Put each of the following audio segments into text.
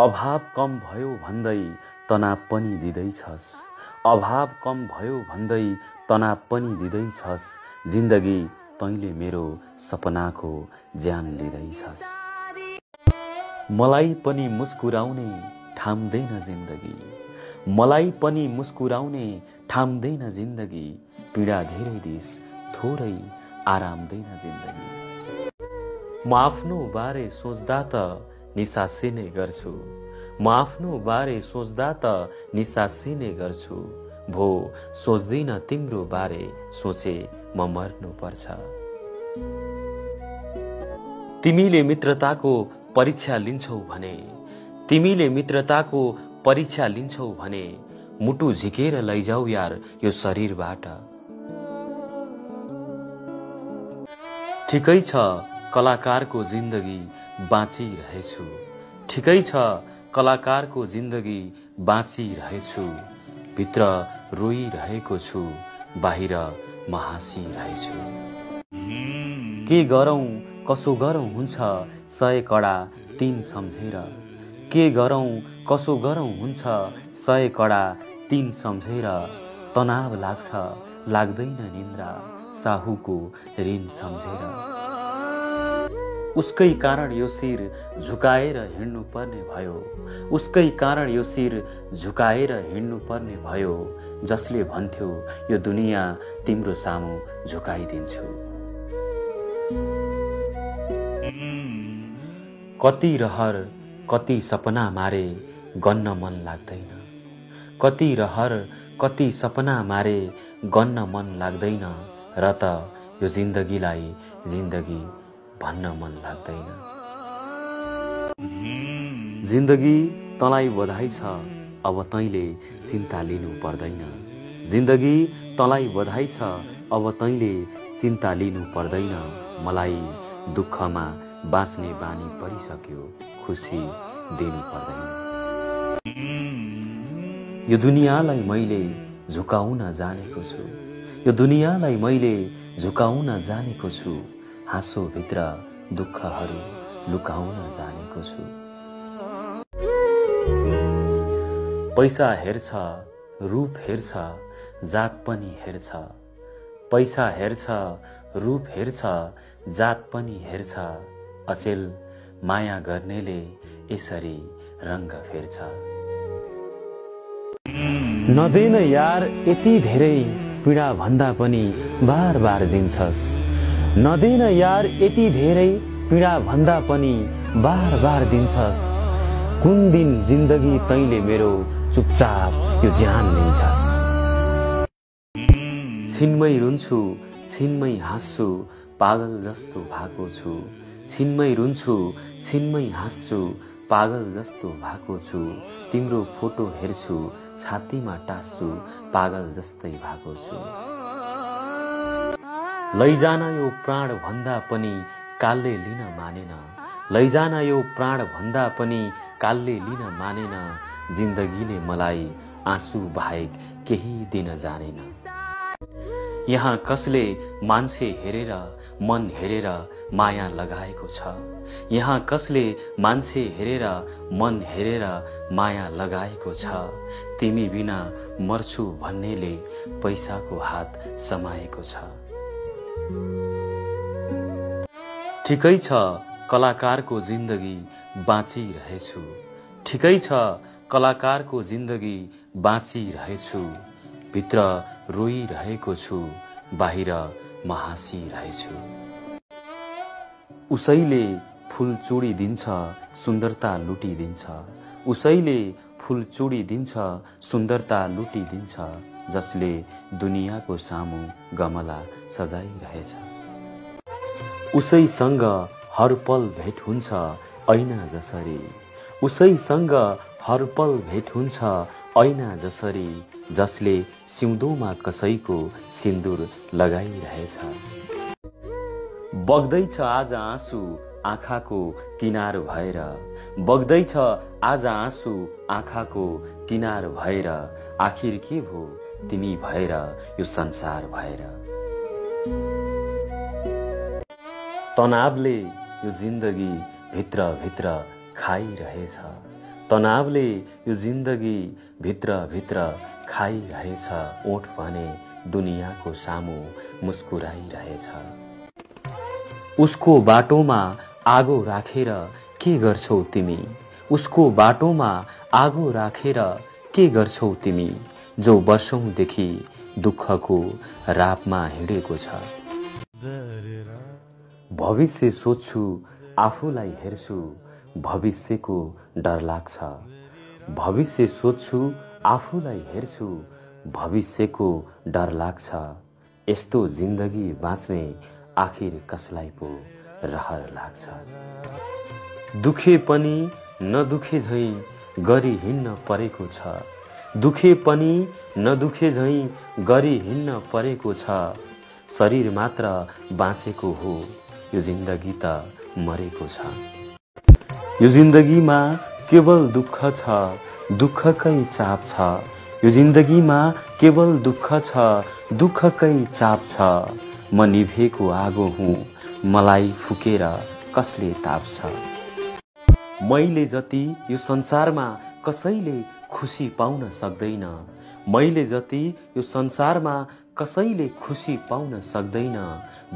अभाव कम भयो भन्दै तनाव पनि दिँदैछस्। अभाव कम भयो भन्दै तनाव पनि दिँदैछस्। जिन्दगी तैँले मेरो सपनाको ज्यान लिँदैछस्। मलाई पनि मुस्कुराउने ठाम्दैन जिन्दगी। मलाई पनि मुस्कुराउने ठाम्दैन जिन्दगी। पीडा धेरै दिस थोरै आरामदैन जिन्दगी। म आफ्नो बारे सोच्दा त निसासिने गर्छु। म आफ्नो बारे सोच्दा त निसासिने गर्छु। भो सोच्दिन तिम्रो बारे सोचे म मर्नु पर्छ। तिमीले मित्रताको परीक्षा लिन्छौ भने तिमीले मित्रताको परीक्षा लिन्छौ भने मुटु झिकेर लैजाऊ यार यो शरीरबाट। ठिकै छ कलाकारको जिन्दगी बाँचिरहेछु। ठिकै छ कलाकारको जिन्दगी बाँचिरहेछु। भित्र रोइरहेको छु बाहिर म हाँसिरहेछु के गरौँ कसो गरौँ हुन्छ सय कडा तिन सम्झेर। के गरौँ कसो गरौँ हुन्छ सय कडा तिन सम्झेर। तनाव लाग्छ लाग्दैन निन्द्रा साहुको ऋण सम्झेर। उसकै कारण यो शिर झुकाएर हिँड्नु पर्ने भयो। उसकै कारण यो शिर झुकाएर हिँड्नु पर्ने भयो जसले भन्थ्यो यो दुनियाँ तिम्रो सामु झुकाइदिन्छु। कति रहर कति सपना मारे गन्न मन लाग्दैन। कति रहर कति सपना मारे गन्न मन लाग्दैन र त यो जिन्दगीलाई जिन्दगी भन्न मन लाग्दैन। जिन्दगी तँलाई बधाई छ अब तैँले चिन्ता लिनु पर्दैन। जिन्दगी तँलाई बधाई छ अब तैँले चिन्ता लिनु पर्दैन। मलाई दुःखमा बाँच्ने बानी परिसक्यो खुसी दिनु पर्दैन। यो दुनियाँलाई मैले झुकाउन जानेको छु। यो दुनियाँलाई मैले झुकाउन जानेको छु। हाँसोभित्र दुःखहरू लुकाउन जानेको छु। पैसा हेर्छ रूप हेर्छ जात पनि हेर्छ। पैसा हेर्छ रूप हेर्छ जात पनि हेर्छ। अचेल माया गर्नेले यसरी रङ्ग फेर्छ। नदिन यार यति धेरै पीडा भन्दा पनि बार बार दिन्छस्। नदिन यार यति धेरै पीडा भन्दा पनि बार बार दिन्छस्। कुन दिन जिन्दगी तैँले मेरो चुपचाप यो ज्यान लिन्छस्? छिनमै रुन्छु छिनमै हाँस्छु पागल जस्तो भएको छु। छिनमै रुन्छु छिनमै हाँस्छु पागल जस्तो भएको छु। तिम्रो फोटो हेर्छु छातीमा टाँस्छु पागल जस्तै भएको छु। लैजान यो प्राण भन्दा पनि कालले लिन मानेन। लैजान यो प्राण भन्दा पनि कालले लिन मानेन। जिन्दगीले मलाई आँसु बाहेक केही दिन जानेन। यहाँ कसले मान्छे हेरेर मन हेरेर माया लगाएको छ? यहाँ कसले मान्छे हेरेर मन हेरेर माया लगाएको छ? तिमी बिना मर्छु भन्नेले पैसाको हात समाएको छ। ठिकै छ कलाकारको जिन्दगी बाँचिरहेछु। ठिकै छ कलाकारको जिन्दगी बाँचिरहेछु। भित्र रोइरहेको छु बाहिर म हाँसिरहेछु उसैले फुल चुडी दिन्छ सुन्दरता लुटिदिन्छ। उसैले फुल चुडी दिन्छ सुन्दरता लुटिदिन्छ जसले दुनियाँको सामु गमला सजाइरहेछ। उसैसँग हर पल भेट हुन्छ ऐना जसरी। उसैसँग हर पल भेट हुन्छ ऐना जसरी जसले सिउँदोमा कसैको सिन्दुर लगाइरहेछ। बग्दैछ आज आँसु आँखाको किनार भएर। बग्दैछ आज आँसु आँखाको किनार भएर। आखिर के भो तिमी भएर यो संसार भएर? तनावले यो जिन्दगी भित्र भित्र खाइरहेछ। तनावले यो जिन्दगी भित्रभित्र खाइरहेछ। ओठ भने दुनियाँको सामु मुस्कुराइरहेछ। उसको बाटोमा आगो राखेर के गर्छौ तिमी? उसको बाटोमा आगो राखेर के गर्छौ तिमी? जो वर्षौँदेखि दुःखको रापमा हिँडेको छ। भविष्य सोध्छु आफूलाई हेर्छु भविष्यको डर लाग्छ। भविष्य सोध्छु आफूलाई हेर्छु भविष्यको डर लाग्छ। यस्तो जिन्दगी बाँच्ने आखिर कसलाई पो रहर लाग्छ? दुखे पनि नदुखे झैँ गरी हिँड्न परेको छ। दुखे पनि नदुखे झैँ गरी हिँड्न परेको छ। शरीर मात्र बाँचेको हो। यो जिन्दगी त मरेको छ। यो जिन्दगीमा केवल दुःख छ दुःखकै चाप छ। यो जिन्दगीमा केवल दुःख छ दुःखकै चाप छ। म निभेको आगो हुँ मलाई फुकेर कसले ताप्छ? मैले जति यो संसारमा कसैले खुसी पाउन सक्दैन मैले जति यो संसारमा कसैले खुसी पाउन सक्दैन।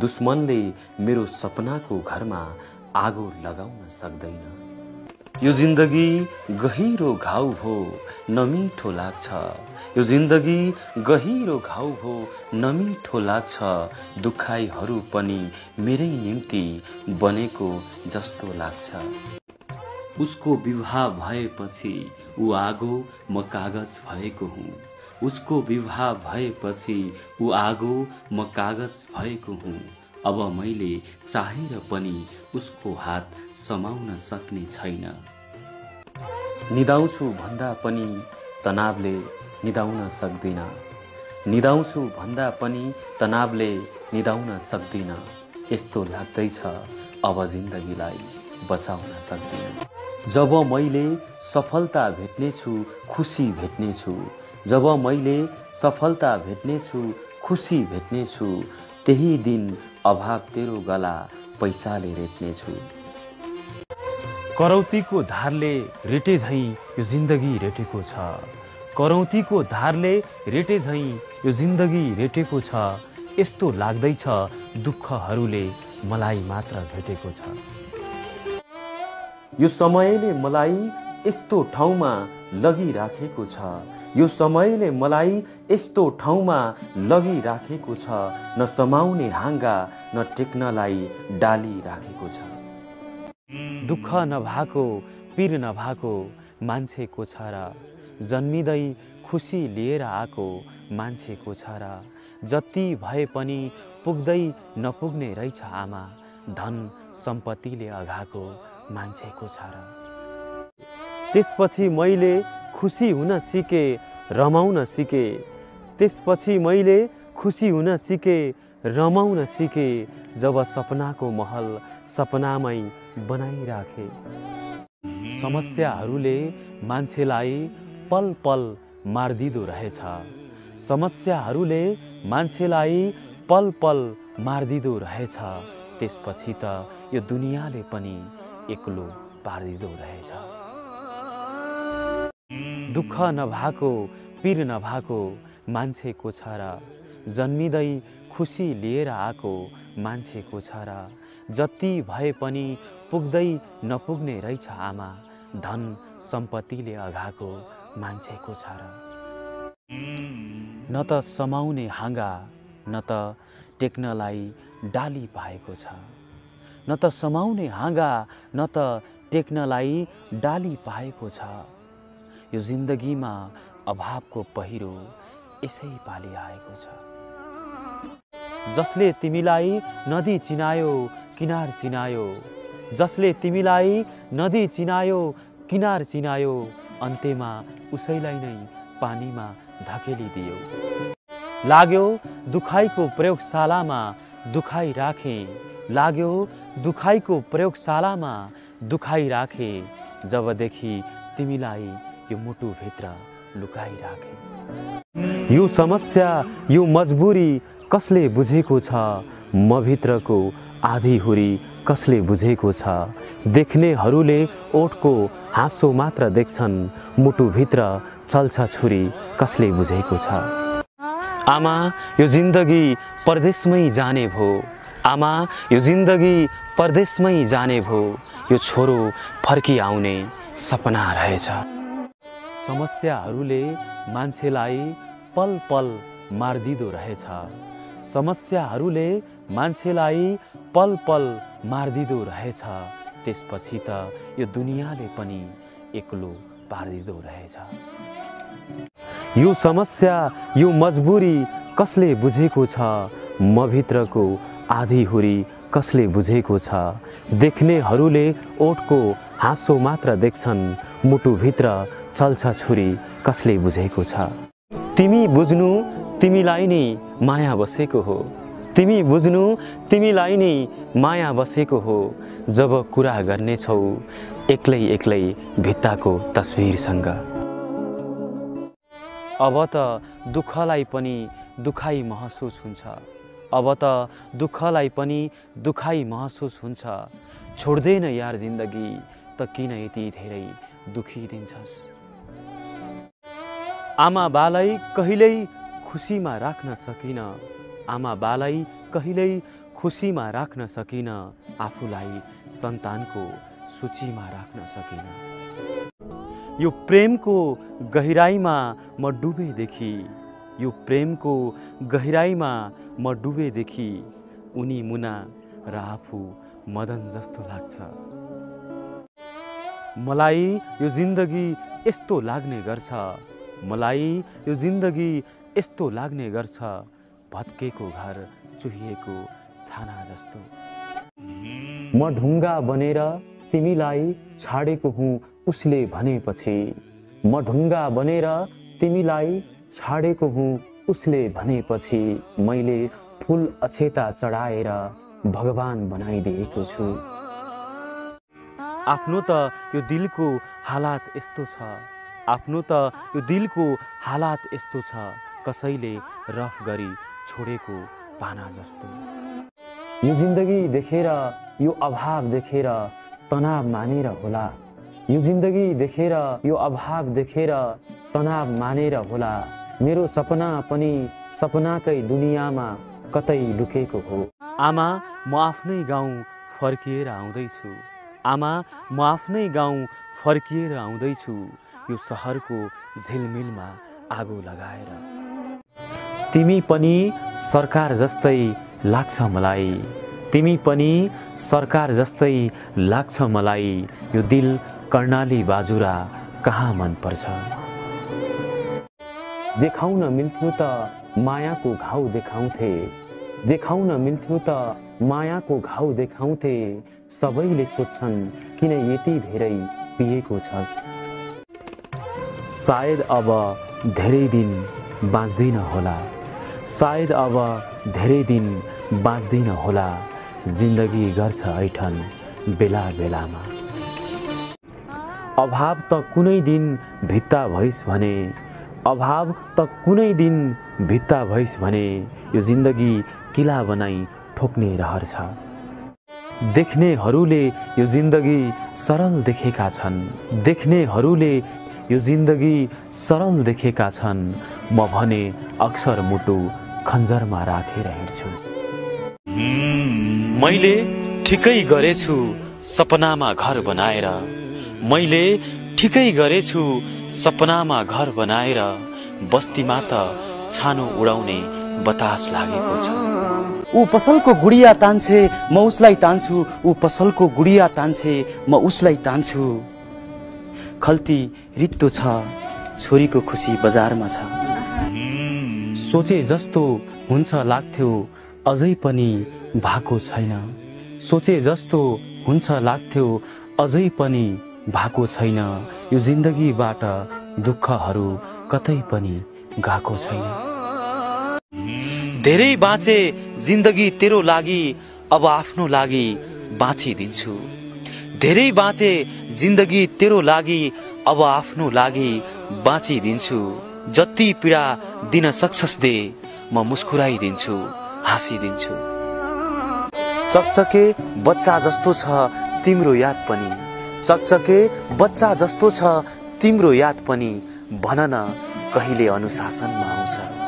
दुश्मनले मेरो सपनाको घरमा आगो लगाउन सक्दैन। यो जिन्दगी गहिरो घाउ हो नमिठो लाग्छ। यो जिन्दगी गहिरो घाउ हो नमिठो लाग्छ। दुखाइहरू पनि मेरै निम्ति बनेको जस्तो लाग्छ। उसको विवाह भएपछि ऊ आगो म कागज भएको हुँ। उसको विवाह भएपछि ऊ आगो म कागज भएको हुँ। अब मैले चाहेर पनि उसको हात समाउन सक्ने छैन। निदाउँछु भन्दा पनि तनावले निदाउन सक्दिन। निदाउँछु भन्दा पनि तनावले निदाउन सक्दिन। यस्तो लाग्दैछ अब जिन्दगीलाई बचाउन सक्दिन। जब मैले सफलता भेट्नेछु खुसी भेट्नेछु जब मैले सफलता भेट्नेछु खुसी भेट्नेछु त्यही दिन अभाव तेरो गला पैसाले रेट्नेछु करौतीको धारले रेटे झैँ यो जिन्दगी रेटेको छ। करौतीको धारले रेटे झैँ यो जिन्दगी रेटेको छ। यस्तो लाग्दैछ दुःखहरूले मलाई मात्र भेटेको छ। यो समयले मलाई यस्तो ठाउँमा लगिराखेको छ। यो समयले मलाई यस्तो ठाउँमा लगिराखेको छ न समाउने हाँगा न टेक्नलाई डाली राखेको छ। दुःख नभएको पिर नभएको मान्छेको छ र जन्मिँदै खुसी लिएर आएको मान्छेको छ र जति भए पनि पुग्दै नपुग्ने रहेछ आमा धन सम्पत्तिले अघाएको मान्छेको छ र। त्यसपछि मैले खुसी हुन सिके रमाउन सिके। त्यसपछि मैले खुसी हुन सिके रमाउन सिके जब सपनाको महल सपनामै बनाइराखे। समस्याहरूले मान्छेलाई पल पल मारिदिँदो रहेछ। समस्याहरूले मान्छेलाई पल पल मारिदिँदो रहेछ। त्यसपछि त यो दुनियाँले पनि एक्लो पारिदिँदो रहेछ। दुःख नभएको पिर नभएको मान्छेको छ र जन्मिँदै खुसी लिएर आएको मान्छेको छ र जति भए पनि पुग्दै नपुग्ने रहेछ आमा धन सम्पत्तिले अघाएको मान्छेको छ र न त समाउने हाँगा न त टेक्नलाई डाली पाएको छ। न त समाउने हाँगा न त टेक्नलाई डाली पाएको छ। यो जिन्दगीमा अभावको पहिरो यसै पालि आएको छ। जसले तिमीलाई नदी चिनायो किनार चिनायो जसले तिमीलाई नदी चिनायो किनार चिनायो अन्त्यमा उसैलाई नै पानीमा धकेलिदियो लाग्यो दुखाइको प्रयोगशालामा दुखाइ राखे। लाग्यो दुखाइको प्रयोगशालामा दुखाइ राखे जबदेखि तिमीलाई यो मुटुभित्र लुकाइराखे। यो समस्या यो मजबुरी कसले बुझेको छ? म भित्रको आधी हुरी कसले बुझेको छ? देख्नेहरूले ओठको हाँसो मात्र देख्छन् मुटुभित्र चल्छ छुरी कसले बुझेको छ? आमा यो जिन्दगी परदेशमै जाने भो। आमा यो जिन्दगी परदेशमै जाने भो। यो छोरो फर्किआउने सपना रहेछ। समस्याहरूले मान्छेलाई पल पल मारिदिँदो रहेछ। समस्याहरूले मान्छेलाई पल पल मारिदिँदो रहेछ। त्यसपछि त यो दुनियाँले पनि एक्लो पारिदिँदो रहेछ। यो समस्या यो मजबुरी कसले बुझेको छ? म भित्रको आधी हुरी कसले बुझेको छ? देख्नेहरूले ओठको हाँसो मात्र देख्छन् मुटुभित्र चल्छ छुरी कसले बुझेको छ? तिमी बुझ्नु तिमीलाई नै माया बसेको हो। तिमी बुझ्नु तिमीलाई नै माया बसेको हो। जब कुरा गर्नेछौ एक्लै एक्लै भित्ताको तस्विरसँग। अब त दुःखलाई पनि दुखाइ महसुस हुन्छ। अब त दुःखलाई पनि दुखाइ महसुस हुन्छ। छोड्दैन यार जिन्दगी त किन यति धेरै दुखी दिन्छस्? आमा बालाई कहिल्यै खुसीमा राख्न सकिन। आमा बालाई कहिल्यै खुसीमा राख्न सकिन। आफूलाई सन्तानको सूचीमा राख्न सकिन। यो प्रेमको गहिराईमा म डुबेदेखि यो प्रेमको गहिराईमा म डुबेदेखि उनी मुना र आफू मदन जस्तो लाग्छ। मलाई यो जिन्दगी यस्तो लाग्ने गर्छ। मलाई यो जिन्दगी यस्तो लाग्ने गर्छ। भत्केको घर चुहिएको छाना जस्तो। म ढुङ्गा बनेर तिमीलाई छाडेको हुँ उसले भनेपछि। म ढुङ्गा बनेर तिमीलाई छाडेको हुँ उसले भनेपछि मैले फुल अछेता चढाएर भगवान् बनाइदिएको छु। आफ्नो त यो दिलको हालात यस्तो छ। आफ्नो त यो दिलको हालात यस्तो छ कसैले रफ गरी छोडेको पाना जस्तो। यो जिन्दगी देखेर यो अभाव देखेर तनाव मानेर होला। यो जिन्दगी देखेर यो अभाव देखेर तनाव मानेर होला। मेरो सपना पनि सपनाकै दुनियाँमा कतै लुकेको हो। आमा म आफ्नै गाउँ फर्किएर आउँदैछु। आमा म आफ्नै गाउँ फर्किएर आउँदैछु। यो सहरको झिलमिलमा आगो लगाएर। तिमी पनि सरकार जस्तै लाग्छ मलाई। तिमी पनि सरकार जस्तै लाग्छ मलाई। यो दिल कर्णाली बाजुरा कहाँ मनपर्छ देखाउन मिल्थ्यो त मायाको घाउ देखाउँथे। देखाउन मिल्थ्यो त। मायाको घाउ देखाउँथे। सबैले सोध्छन् किन यति धेरै पिएको छस्? सायद अब धेरै दिन बाँच्दिन होला। सायद अब धेरै दिन बाँच्दिन होला। जिन्दगी गर्छ ऐठन बेला बेलामा। अभाव त कुनै दिन भित्ता भइस् भने अभाव त कुनै दिन भित्ता भइस् भने यो जिन्दगी किला बनाई ठोक्ने रहर छ। देख्नेहरूले यो जिन्दगी सरल देखेका छन्। देख्नेहरूले यो जिन्दगी सरल देखेका छन्। म भने अक्सर मुटु खन्जरमा राखेर हिँड्छु मैले ठिकै गरेछु सपनामा घर बनाएर। मैले ठिकै गरेछु सपनामा घर बनाएर। बस्तीमा त छानो उडाउने बतास लागेको छ। ऊ पसलको गुडिया तान्छे म उसलाई तान्छु। ऊ पसलको गुडिया तान्छे म उसलाई तान्छु। खल्ती रित्तो छ छोरीको खुसी बजारमा छ। सोचे जस्तो हुन्छ लाग्थ्यो अझै पनि भएको छैन। सोचे जस्तो हुन्छ लाग्थ्यो अझै पनि भएको छैन। यो जिन्दगीबाट दुःखहरू कतै पनि गएको छैन। धेरै बाँचे जिन्दगी तेरो लागि अब आफ्नो लागि बाँचिदिन्छु। धेरै बाँचे जिन्दगी तेरो लागि अब आफ्नो लागि बाँचिदिन्छु। जति पीडा दिन सक्छस् दे म मुस्कुराइदिन्छु हाँसिदिन्छु। चकचके बच्चा जस्तो छ तिम्रो याद पनि। चकचके बच्चा जस्तो छ तिम्रो याद पनि। भन न कहिले अनुशासनमा आउँछ।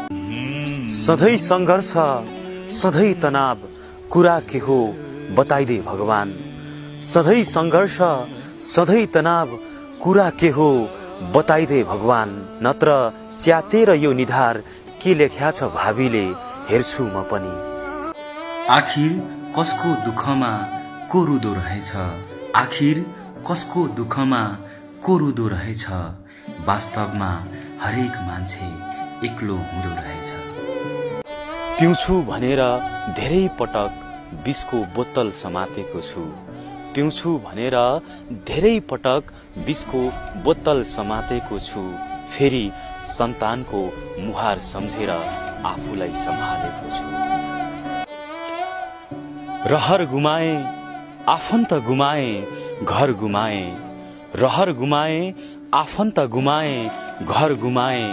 सधैँ सङ्घर्ष सधैँ तनाव कुरा के हो बताइदे भगवान। सधैँ सङ्घर्ष सधैँ तनाव कुरा के हो बताइदे भगवान। नत्र च्यातेर यो निधार के लेख्या छ भावीले हेर्छु म पनि। आखिर कसको दुःखमा को रुदो रहेछ? आखिर कसको दुःखमा को रुदो रहेछ? वास्तवमा हरेक मान्छे एक्लो हुँदो रहेछ। पिउँछु भनेर धेरै पटक बिसको बोतल समातेको छु। पिउँछु भनेर धेरै पटक बिसको बोतल समातेको छु। फेरि सन्तानको मुहार सम्झेर आफूलाई सम्हालेको छु। रहर गुमाए आफन्त गुमाए घर गुमाए। रहर गुमाए आफन्त गुमाए घर गुमाए।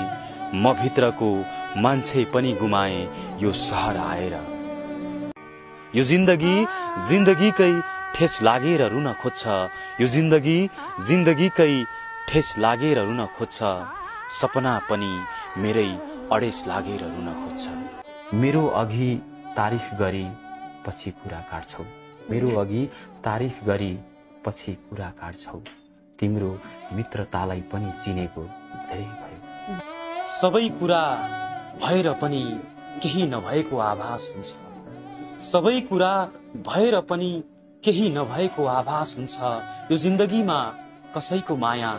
म भित्रको मान्छे पनि गुमाए यो सहर आएर। यो जिन्दगी जिन्दगीकै ठेस लागेर रुन खोज्छ। यो जिन्दगी जिन्दगीकै ठेस लागेर रुन खोज्छ। सपना पनि मेरै अडेस लागेर रुन खोज्छ। मेरो अघि तारिफ गरी पछि कुरा काट्छौ। मेरो अघि तारिफ गरी पछि कुरा काट्छौ। तिम्रो मित्रतालाई पनि चिनेको धेरै भयो। सबै कुरा भएर पनि केही नभएको आभास हुन्छ। सबै कुरा भएर पनि केही नभएको आभास हुन्छ। यो जिन्दगीमा कसैको माया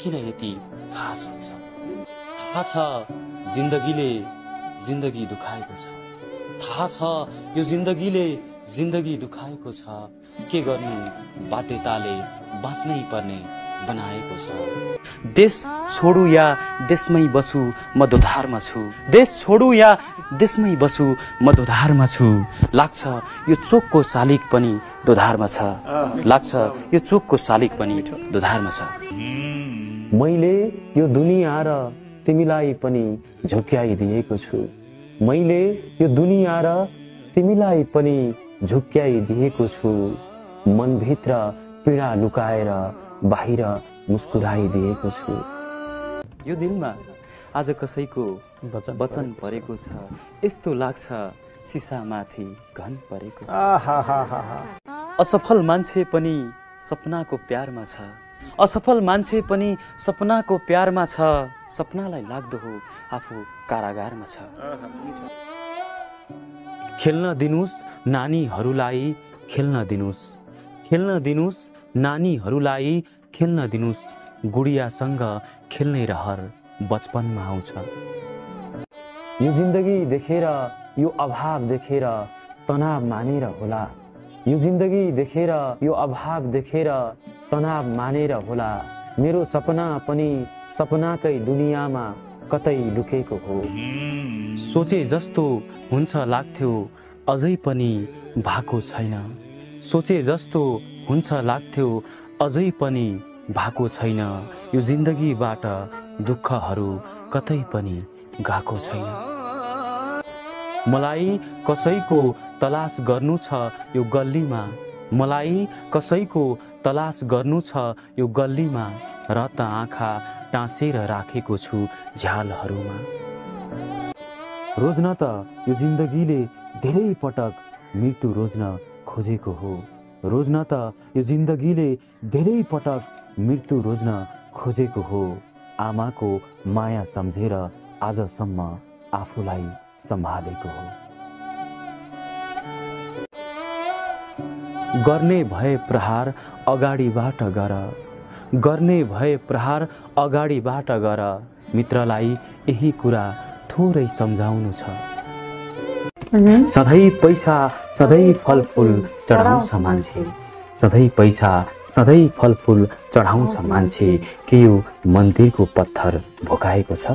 किन यति खास हुन्छ? थाहा छ जिन्दगीले जिन्दगी दुखाएको छ। थाहा छ यो जिन्दगीले जिन्दगी दुखाएको छ। के गर्नु बाध्यताले बाँच्नै पर्ने बनाएको छ। देश छोडु या देशमै बसु म दोधारमा छु। देश छोडु या देशमै बसु म दोधारमा छु। लाग्छ यो चोकको शालिक पनि दोधारमा छ। लाग्छ यो चोकको शालिक पनि दोधारमा छ। मैले यो दुनियाँ र तिमीलाई पनि झुक्याइदिएको छु। मैले यो दुनियाँ र तिमीलाई पनि झुक्क्याइदिएको छु। मनभित्र पीडा लुकाएर बाहिर मुस्कुराइदिएको छु। यो दिनमा आज कसैको वचन परेको छ। यस्तो लाग्छ सिसामाथि घन परेको छ। असफल मान्छे पनि सपनाको प्यारमा छ। असफल मान्छे पनि सपनाको प्यारमा छ। सपनालाई लाग्दो हो आफू कारागारमा छ। खेल्न दिनुहोस् नानीहरूलाई खेल्न दिनुहोस् खेल्न दिनुहोस् नानीहरूलाई खेल्न दिनुहोस् गुडियासँग खेल्ने रहर बचपनमा आउँछ। यो जिन्दगी देखेर यो अभाव देखेर तनाव मानेर होला। यो जिन्दगी देखेर यो अभाव देखेर तनाव मानेर होला। मेरो सपना पनि सपनाकै दुनियाँमा कतै लुकेको हो। सोचे जस्तो हुन्छ लाग्थ्यो अझै पनि भएको छैन। सोचे जस्तो हुन्छ लाग्थ्यो अझै पनि भएको छैन। यो जिन्दगीबाट दुःखहरू कतै पनि गएको छैन। मलाई कसैको तलास गर्नु छ यो गल्लीमा? मलाई कसैको तलास गर्नु छ यो गल्लीमा? र त आँखा टाँसेर राखेको छु झ्यालहरूमा। रोज्न त यो जिन्दगीले धेरै पटक मृत्यु रोज्न खोजेको हो। रोज्न त यो जिन्दगीले धेरै पटक मृत्यु रोज्न खोजेको हो। आमाको माया सम्झेर आजसम्म आफूलाई सम्हालेको हो। गर्ने भए प्रहार अगाडिबाट गर। गर्ने भए प्रहार अगाडिबाट गर। मित्रलाई यही कुरा थोरै सम्झाउनु छ। सधैँ पैसा सधैँ फलफुल चढाउँछ मान्छे। सधैँ पैसा सधैँ फलफुल चढाउँछ मान्छे। के यो मन्दिरको पत्थर भोकाएको छ?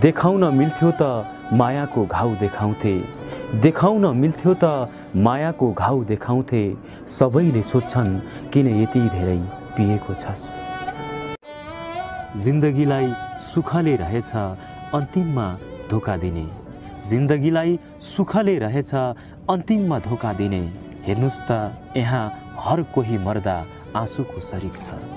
देखाउन मिल्थ्यो त मायाको घाउ देखाउँथे। देखाउन मिल्थ्यो त मायाको घाउ देखाउँथे। सबैले सोध्छन् किन यति धेरै पिएको छस्? जिन्दगीलाई सुखले रहेछ अन्तिममा धोका दिने। जिन्दगीलाई सुखले रहेछ अन्तिममा धोका दिने। हेर्नुहोस् त यहाँ हर कोही मर्दा आँसुको सरिक छ।